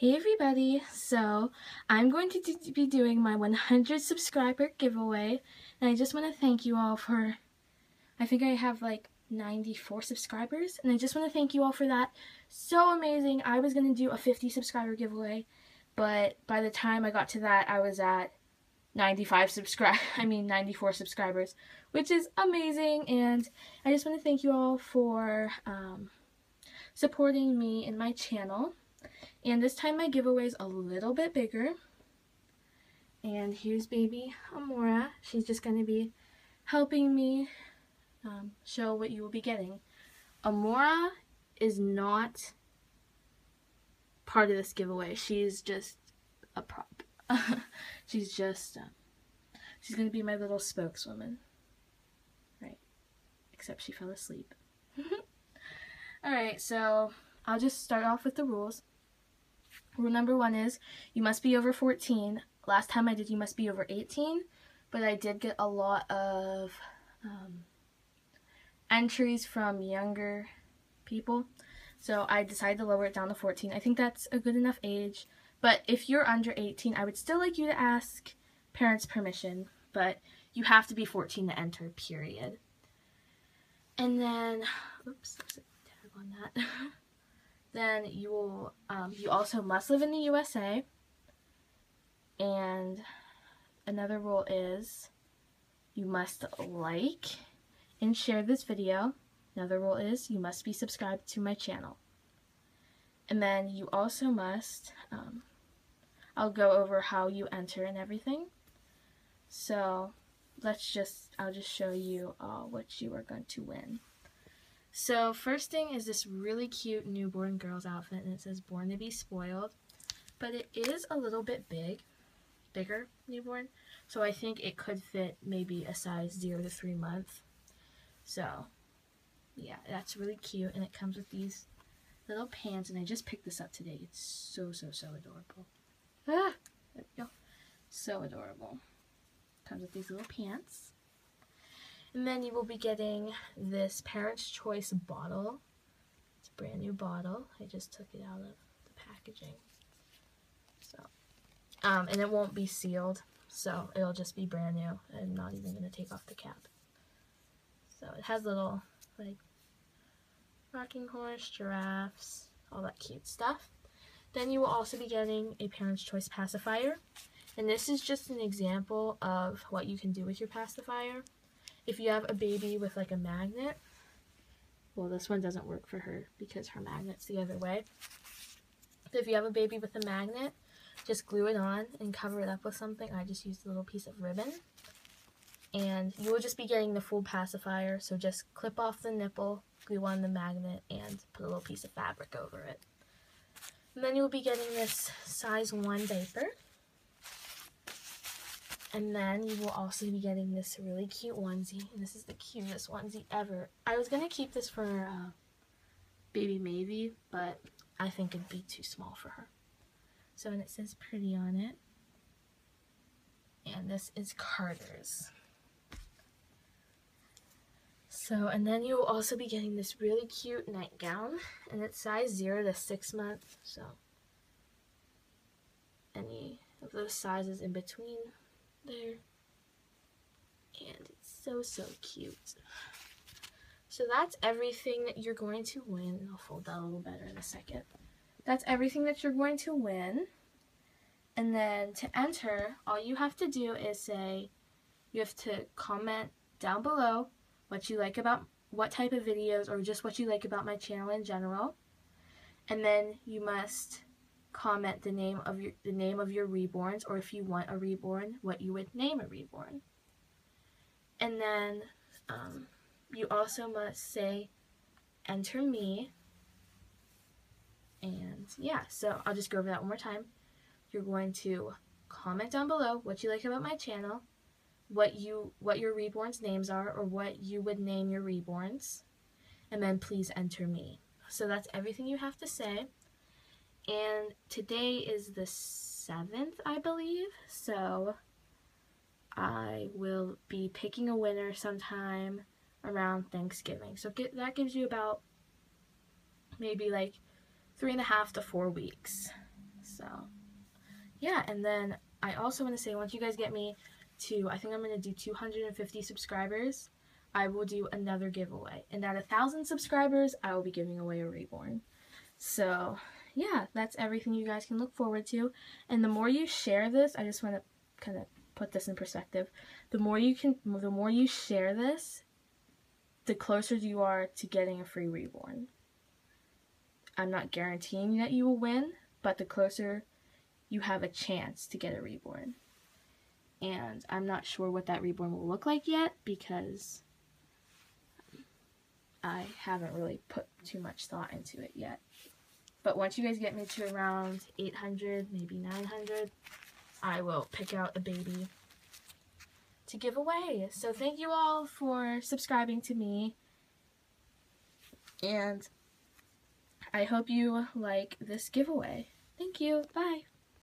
Hey everybody, so I'm going to be doing my 100 subscriber giveaway and I just want to thank you all for, I think I have like 94 subscribers and I just want to thank you all for that. So amazing, I was going to do a 50 subscriber giveaway but by the time I got to that I was at 95 subscribe I mean 94 subscribers which is amazing and I just want to thank you all for um, supporting me in my channel and this time my giveaway is a little bit bigger. And here's baby Amora. She's just going to be helping me um, show what you will be getting. Amora is not part of this giveaway. She's just a prop. she's just, um, she's going to be my little spokeswoman. Right. Except she fell asleep. Alright, so I'll just start off with the rules. Rule number one is you must be over 14. Last time I did you must be over 18, but I did get a lot of um, entries from younger people. So I decided to lower it down to 14. I think that's a good enough age. But if you're under 18, I would still like you to ask parents' permission. But you have to be 14 to enter, period. And then, oops, there's a tag on that. then you will um, you also must live in the USA and another rule is you must like and share this video. Another rule is you must be subscribed to my channel. And then you also must um, I'll go over how you enter and everything. So let's just I'll just show you uh, what you are going to win so first thing is this really cute newborn girl's outfit and it says born to be spoiled. But it is a little bit big, bigger newborn. So I think it could fit maybe a size 0 to 3 month. So yeah, that's really cute and it comes with these little pants and I just picked this up today. It's so, so, so adorable. Ah, there we go. So adorable. Comes with these little pants. And then you will be getting this Parents' Choice bottle. It's a brand new bottle. I just took it out of the packaging. So, um, and it won't be sealed, so it'll just be brand new. I'm not even going to take off the cap. So it has little, like, rocking horse, giraffes, all that cute stuff. Then you will also be getting a Parents' Choice pacifier. And this is just an example of what you can do with your pacifier if you have a baby with like a magnet, well this one doesn't work for her because her magnet's the other way. If you have a baby with a magnet, just glue it on and cover it up with something. I just used a little piece of ribbon. And you will just be getting the full pacifier, so just clip off the nipple, glue on the magnet, and put a little piece of fabric over it. And then you'll be getting this size 1 diaper. And then you will also be getting this really cute onesie. And this is the cutest onesie ever. I was going to keep this for uh, baby Maybe, but I think it'd be too small for her. So, and it says pretty on it. And this is Carter's. So, and then you'll also be getting this really cute nightgown. And it's size 0 to 6 month. So, any of those sizes in between there. And it's so, so cute. So that's everything that you're going to win. I'll fold that a little better in a second. That's everything that you're going to win. And then to enter, all you have to do is say, you have to comment down below what you like about what type of videos or just what you like about my channel in general. And then you must comment the name of your the name of your reborns or if you want a reborn what you would name a reborn. And then um, you also must say enter me. And yeah so I'll just go over that one more time. You're going to comment down below what you like about my channel what you what your reborns names are or what you would name your reborns. And then please enter me. So that's everything you have to say and today is the 7th, I believe, so I will be picking a winner sometime around Thanksgiving. So get, that gives you about maybe like three and a half to four weeks. So, yeah, and then I also want to say once you guys get me to, I think I'm going to do 250 subscribers, I will do another giveaway. And at a thousand subscribers, I will be giving away a Reborn. So, yeah, that's everything you guys can look forward to. And the more you share this, I just want to kind of put this in perspective. The more you can, the more you share this, the closer you are to getting a free Reborn. I'm not guaranteeing that you will win, but the closer you have a chance to get a Reborn. And I'm not sure what that Reborn will look like yet because I haven't really put too much thought into it yet. But once you guys get me to around 800, maybe 900, I will pick out a baby to give away. So thank you all for subscribing to me. And I hope you like this giveaway. Thank you. Bye.